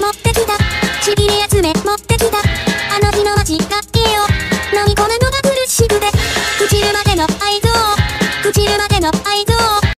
持ってきた。ちぎり集め持ってきた。あの日の味が家を。飲み込むのが苦しくて。朽ちるまでの愛憎朽ちるまでの愛憎